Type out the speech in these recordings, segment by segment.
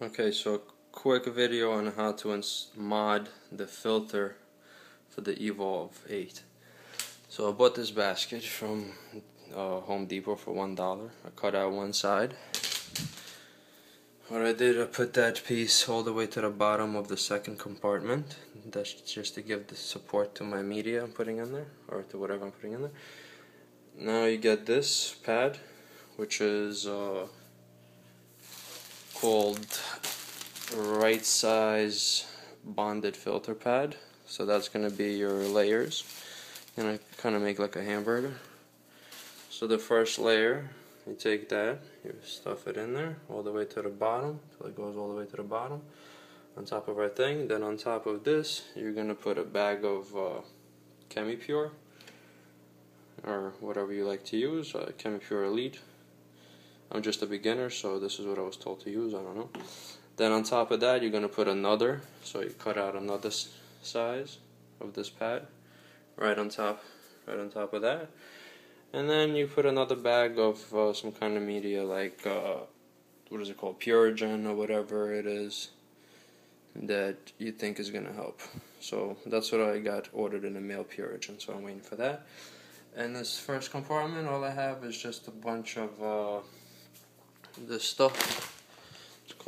Okay, so a quick video on how to mod the filter for the Evolve 8. So I bought this basket from uh, Home Depot for one dollar. I cut out one side. What I did, I put that piece all the way to the bottom of the second compartment. That's just to give the support to my media I'm putting in there, or to whatever I'm putting in there. Now you get this pad, which is uh, called right size bonded filter pad so that's gonna be your layers and I kind of make like a hamburger so the first layer you take that you stuff it in there all the way to the bottom till it goes all the way to the bottom on top of our thing then on top of this you're gonna put a bag of uh, ChemiPure or whatever you like to use uh, ChemiPure Elite I'm just a beginner, so this is what I was told to use. I don't know. Then on top of that, you're going to put another. So you cut out another size of this pad right on top, right on top of that. And then you put another bag of uh, some kind of media like, uh, what is it called, Purigen or whatever it is that you think is going to help. So that's what I got ordered in the mail, Purigen. So I'm waiting for that. And this first compartment, all I have is just a bunch of uh, this stuff.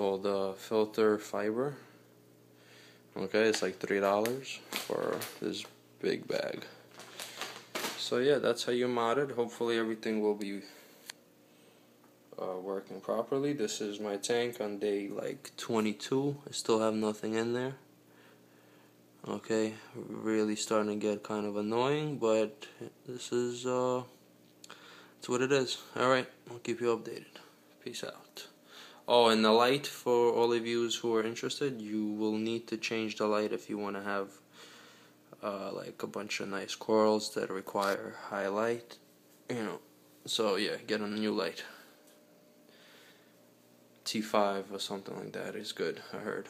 Called uh, filter fiber. Okay, it's like three dollars for this big bag. So yeah, that's how you mod it. Hopefully everything will be uh, working properly. This is my tank on day like 22. I still have nothing in there. Okay, really starting to get kind of annoying, but this is uh, it's what it is. All right, I'll keep you updated. Peace out. Oh, and the light for all of you who are interested, you will need to change the light if you want to have uh, like a bunch of nice corals that require high light. You know, so yeah, get a new light. T5 or something like that is good, I heard.